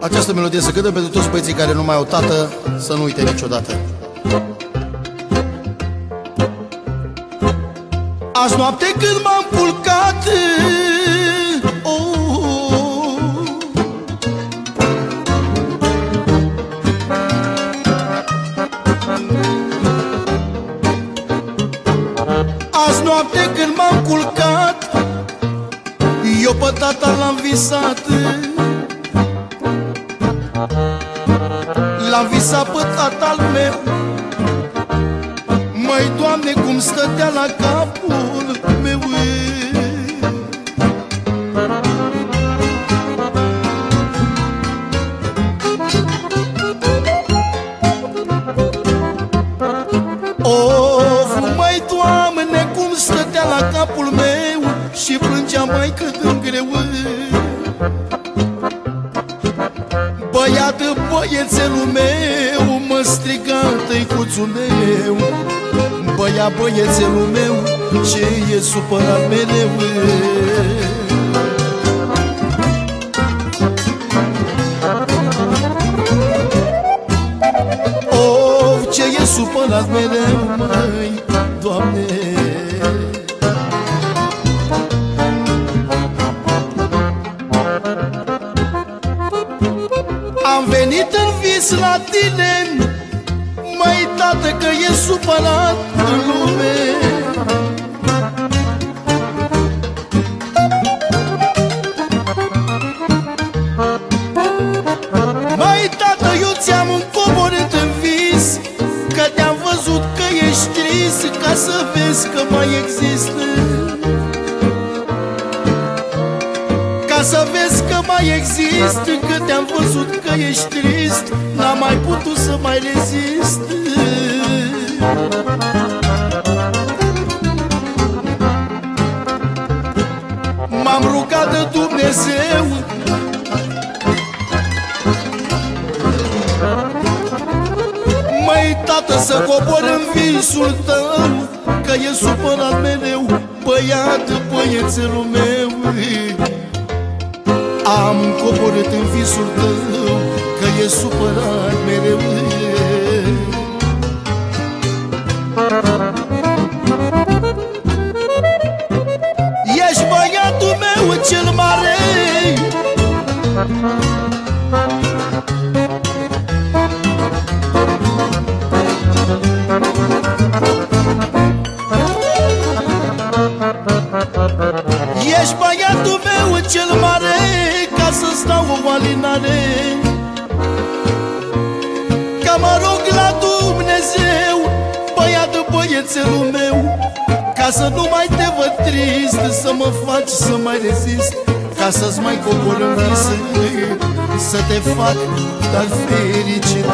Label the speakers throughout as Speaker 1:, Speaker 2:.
Speaker 1: Această melodie să cântă pentru toți băieții care nu mai au tată Să nu uite niciodată Azi noapte când m-am culcat. Oh, Azi noapte când m-am culcat Eu pe tata l-am visat. L-am visat pe tatăl meu. Măi, Doamne, cum stătea la capul mai cât în greu. Băiat, băiețelul meu Mă striga tăicuțul meu. Băia, băiețelul meu Ce e supărat mereu. Oh, ce e supărat mereu, măi, în vis la tine Măi, tată, că e supărat în lume. Măi, tată, eu ți-am încoborât în vis Că te-am văzut că ești trist Ca să vezi că mai există. Ca să vezi că mai există Că te-am văzut că ești trist N-am mai putut să mai rezist M-am rugat de Dumnezeu. Măi, tată, să cobor în visul tău Că e supărat mereu Băiat, băiețelul meu. Am coborât în visul tău Că e supărat faci să mai rezist? Ca să-ți mai cobor în vis Să te fac dar fericit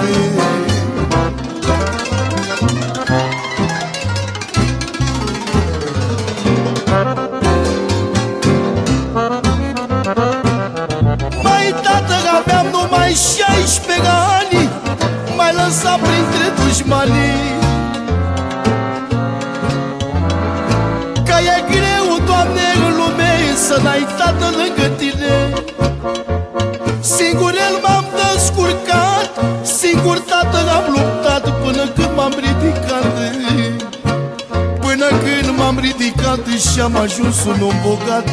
Speaker 1: Să n-ai tată lângă tine. Singur el m-am descurcat Singur tată am luptat Până când m-am ridicat. Până când m-am ridicat Și-am ajuns un om bogat.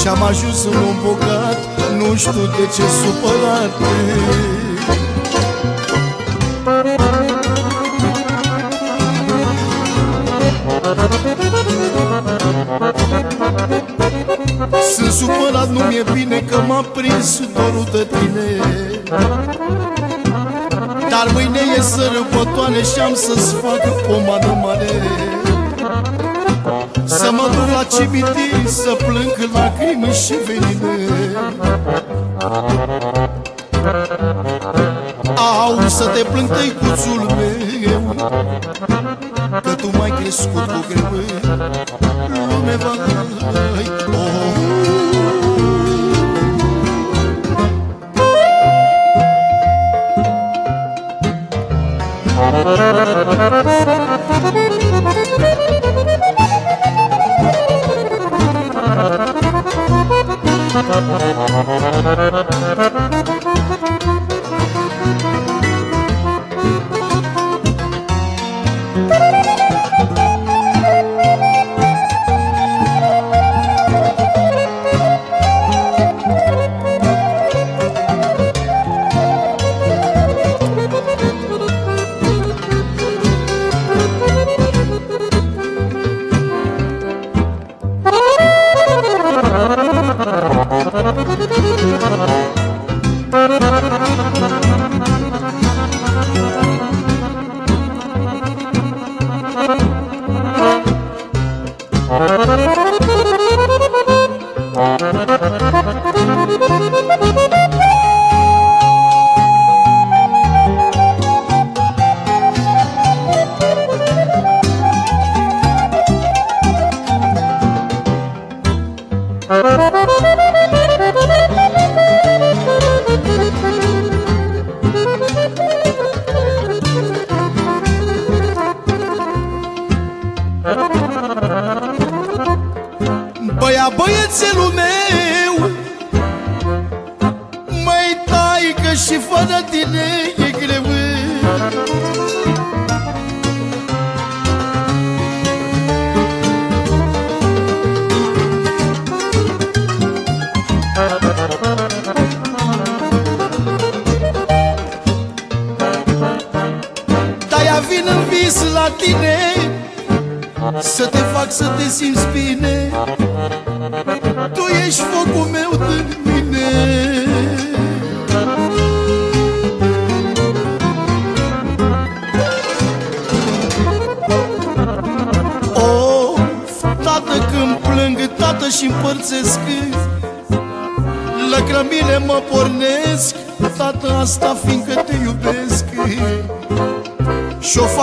Speaker 1: Și-am ajuns un om bogat Nu știu de ce supărat supărat, nu mi-e bine că m-a prins dorul de tine. Dar mâine e sărbătoare și am să-ți fac pomană mare Să mă duc la cimitir, să plâng lacrimi și venine. Au să te plâng, tăicuțul meu Că tu m-ai crescut cu greu. Lume vai oh. Thank Băia băiețelul meu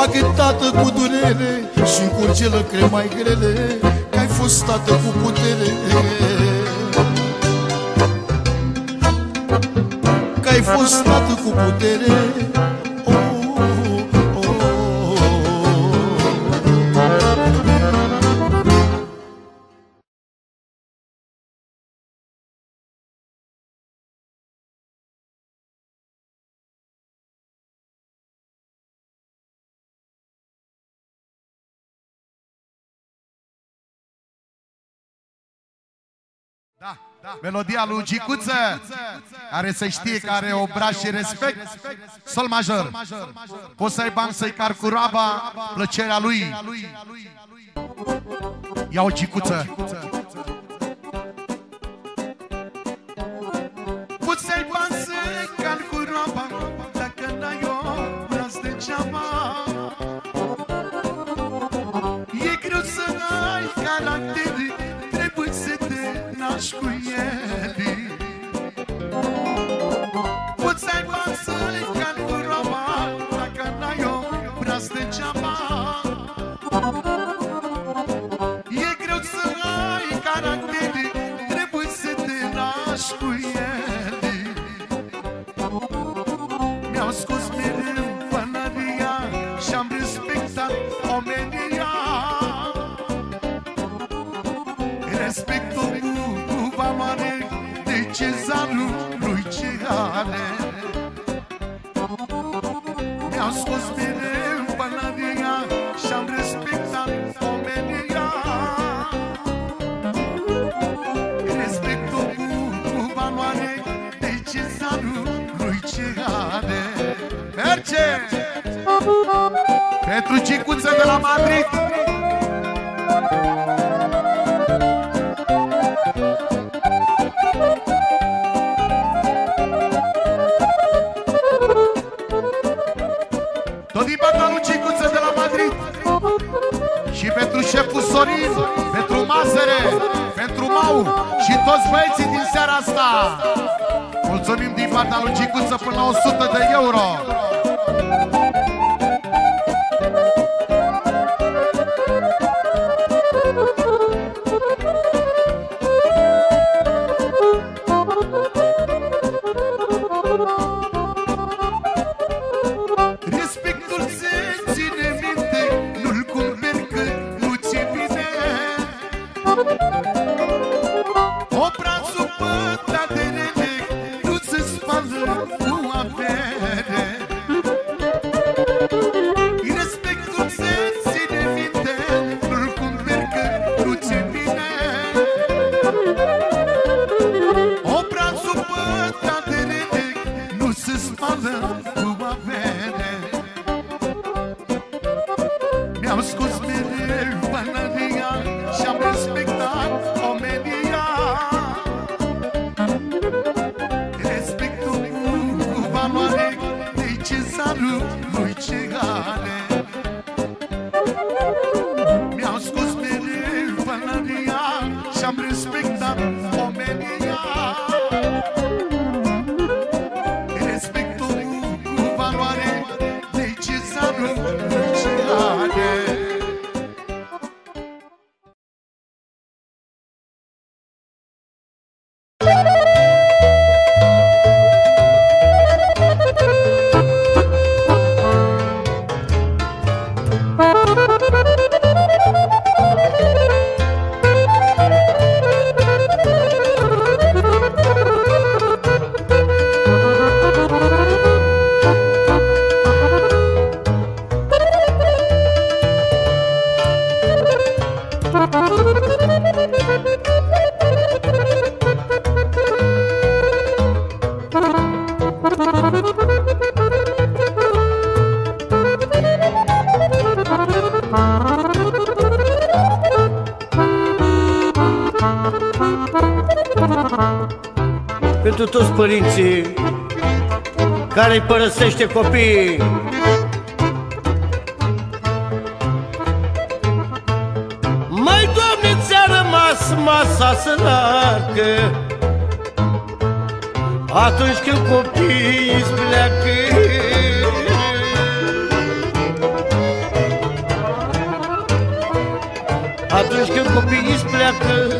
Speaker 1: Și-o fac tată cu durere și încurge lăcre mai grele Că ai fost tată cu putere. Că ai fost tată cu putere
Speaker 2: Da, da. Melodia lui Gicuță, care să știe că are obraz și respect, sol major. Poți să-i bani să-i car cu roaba, plăcerea lui. Ia o Gicuță. Poți să-i bani să-i car cu roaba, dacă n-ai o braț degeaba. E greu să te Sorin, pentru Mazăre, pentru Mau și toți băieții din seara asta. Mulțumim din partea lui Gicuță până la 100 de euro.
Speaker 3: 그 눈물치가 părinții care îi părăsește copiii. Mai, Doamne, ți-a rămas masa săracă Atunci când copiii îți pleacă. Atunci când copiii îți pleacă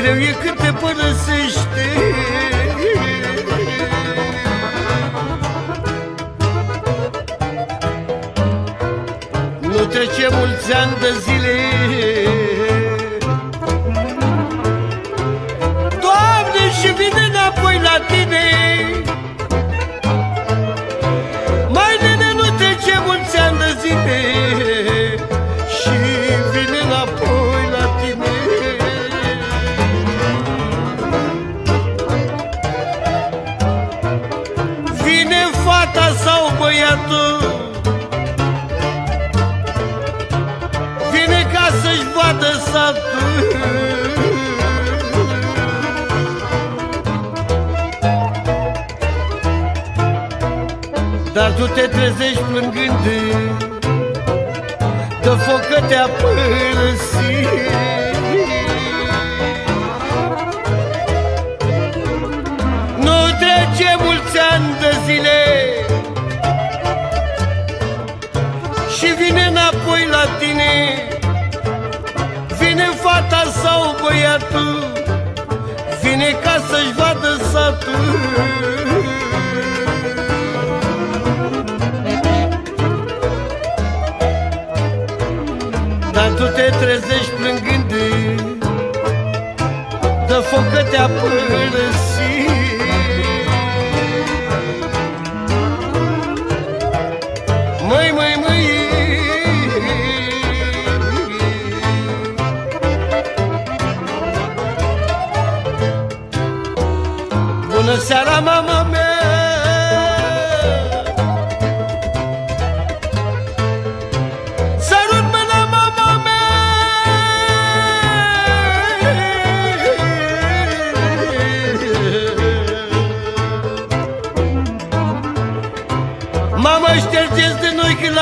Speaker 3: Greu e când te părăsește. Nu trece mulți ani de zile. Doamne, și vine înapoi la tine tu te trezești plângând De foc că te-a părăsit Nu trece mulți ani de zile Și vine înapoi la tine. Vine fata sau băiatul Vine ca să-și vadă satul tu te trezești plângând De foc că te-a părăsit. Măi, măi, măi. Bună seara, mama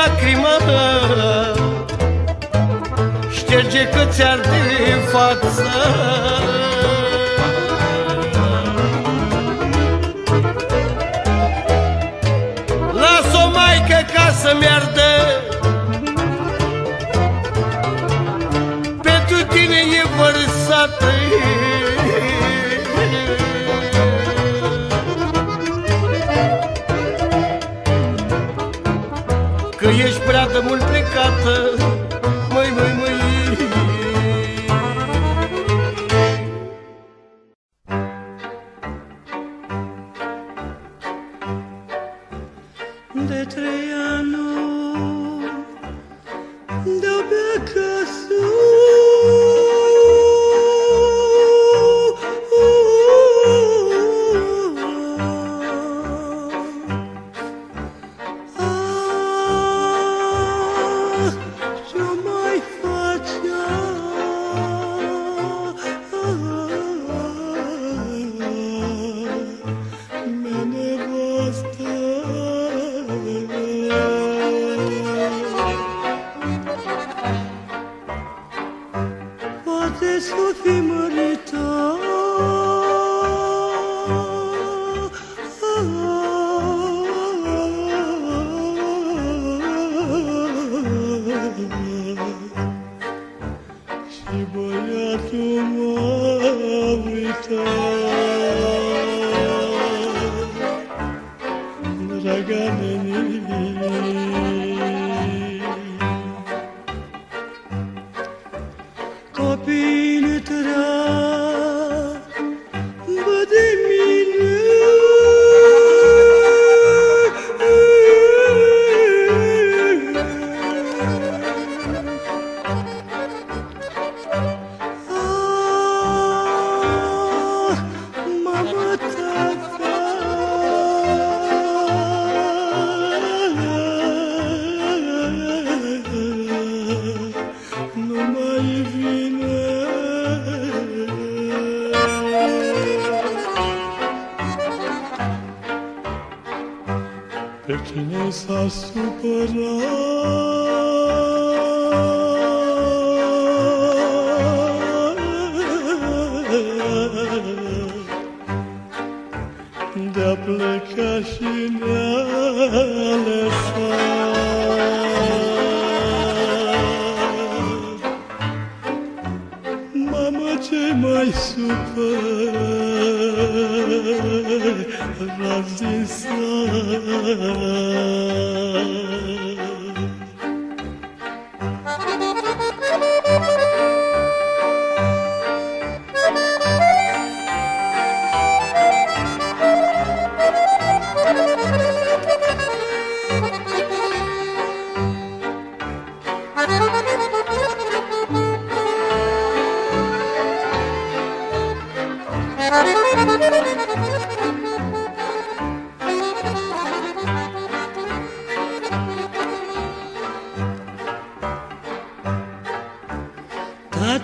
Speaker 3: noi că lacrima Șterge că ți-arde fața Las-o maică ca să-mi ardă de mult plecată cine s-a supărat.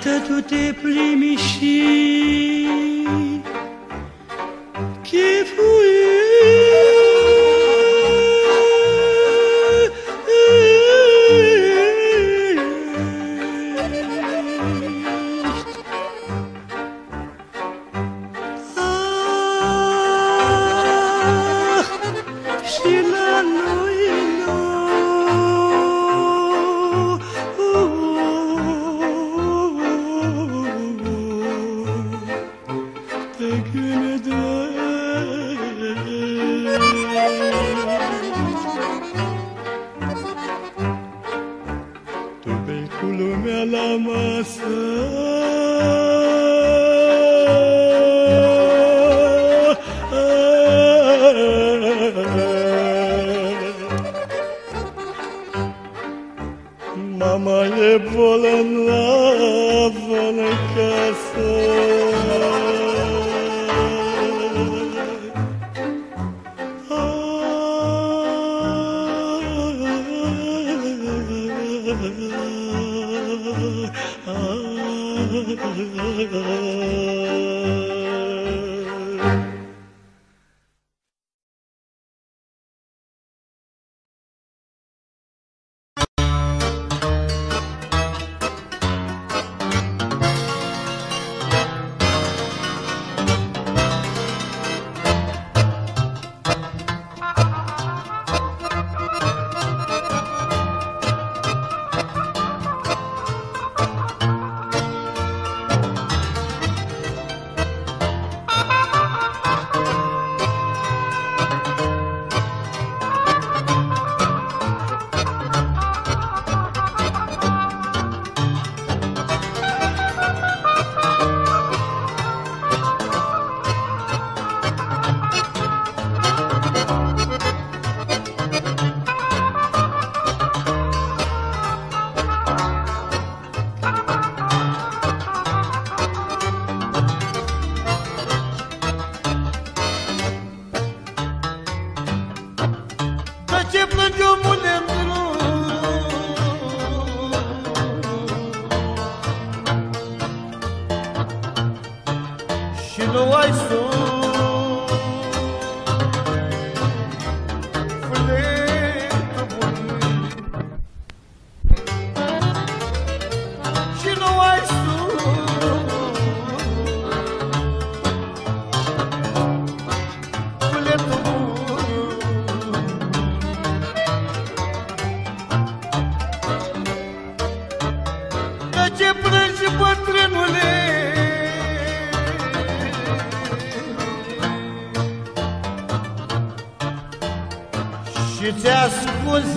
Speaker 3: Iată tu te plimi și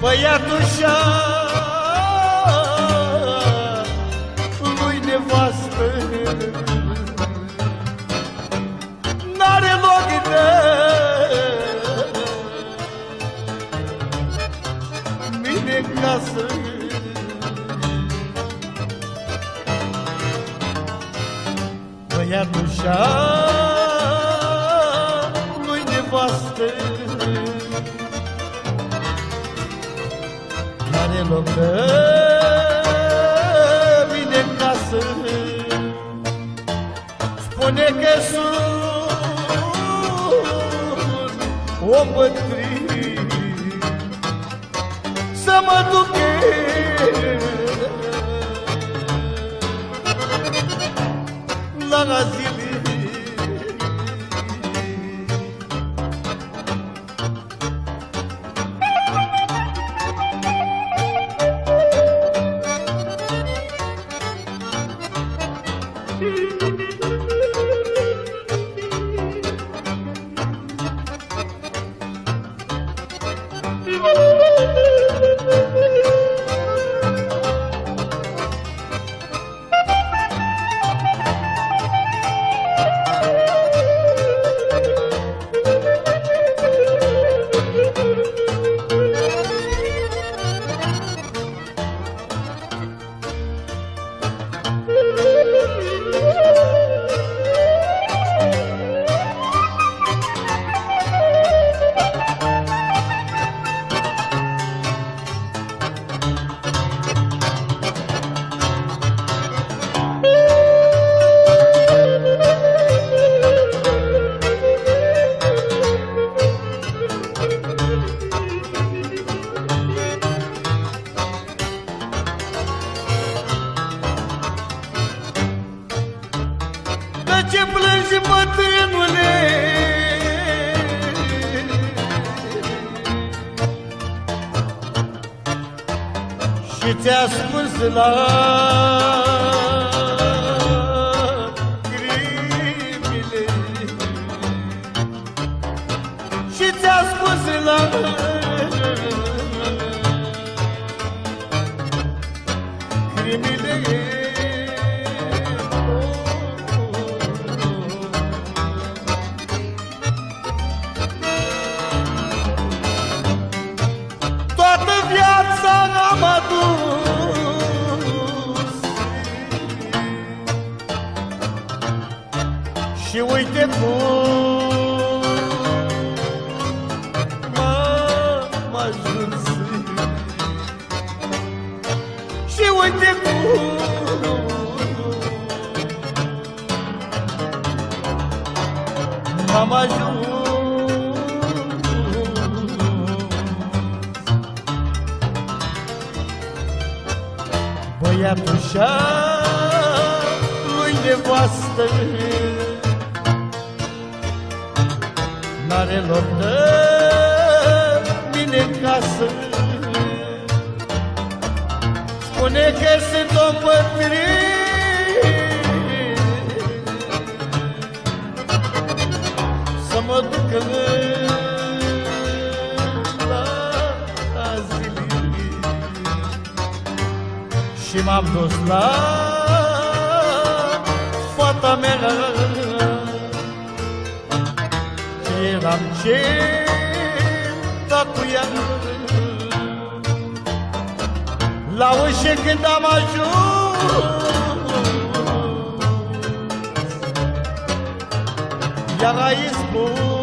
Speaker 3: Băiatul șar Băiatul și lui nevastă N-are loc de mine în casă. Spune că sunt om bătrân Să mă duc la spus Și uite cum m-am ajuns. Și uite cum m-am ajuns. Băiatul și-a lui nevastă N-are loc de mine în casă. Spune că sunt om bătrân Să mă duc la azilie și m-am dus la fata mea eram certat cu ea? La ușă când am ajuns Ea a izbut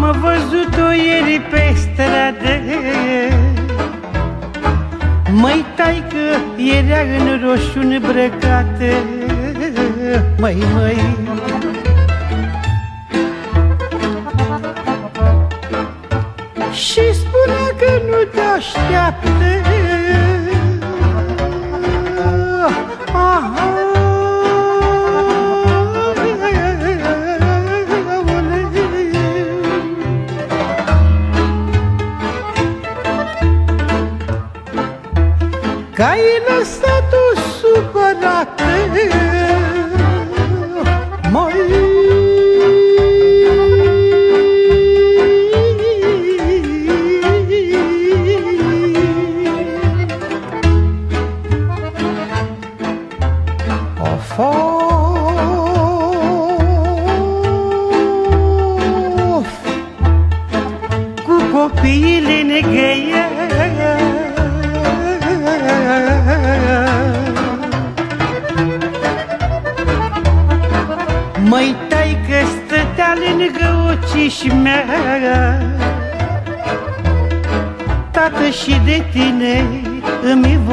Speaker 3: Am văzut-o ieri pe stradă. Măi taică, era în roșu îmbrăcată. Măi, măi. Și spunea că nu te așteaptă Că ai lăsat-o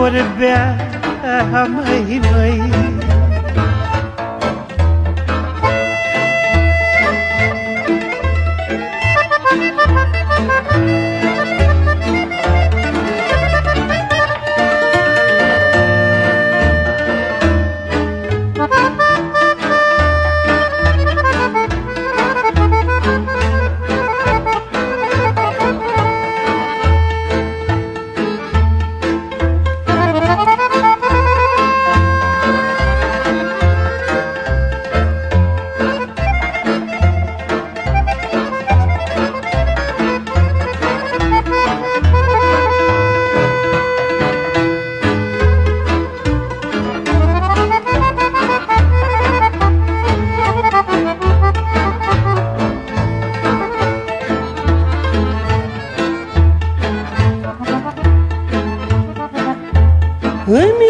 Speaker 3: vorbea Măi, măi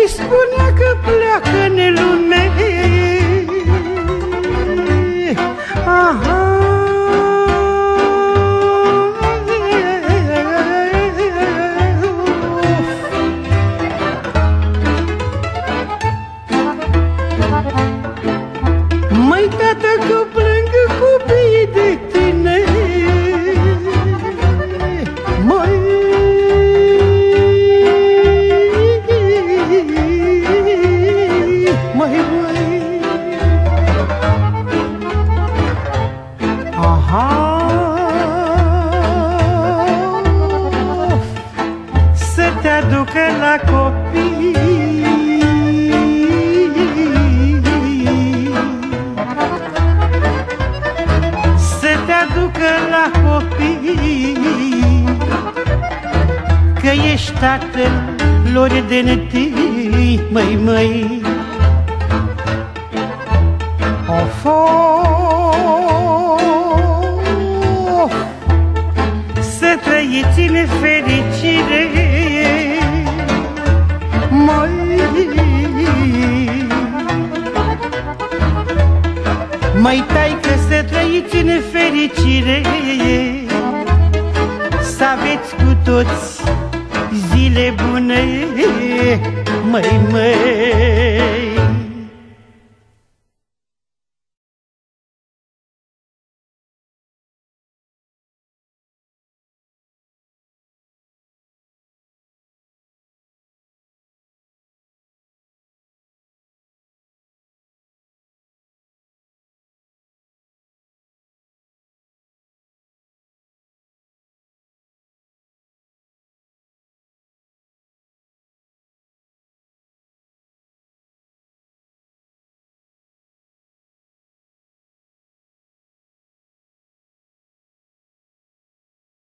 Speaker 3: Îmi spunea Of, of Să trăiți în fericire Măi. Mai tai că să trăiți în fericire Să aveți cu toți zile bune Măi, măi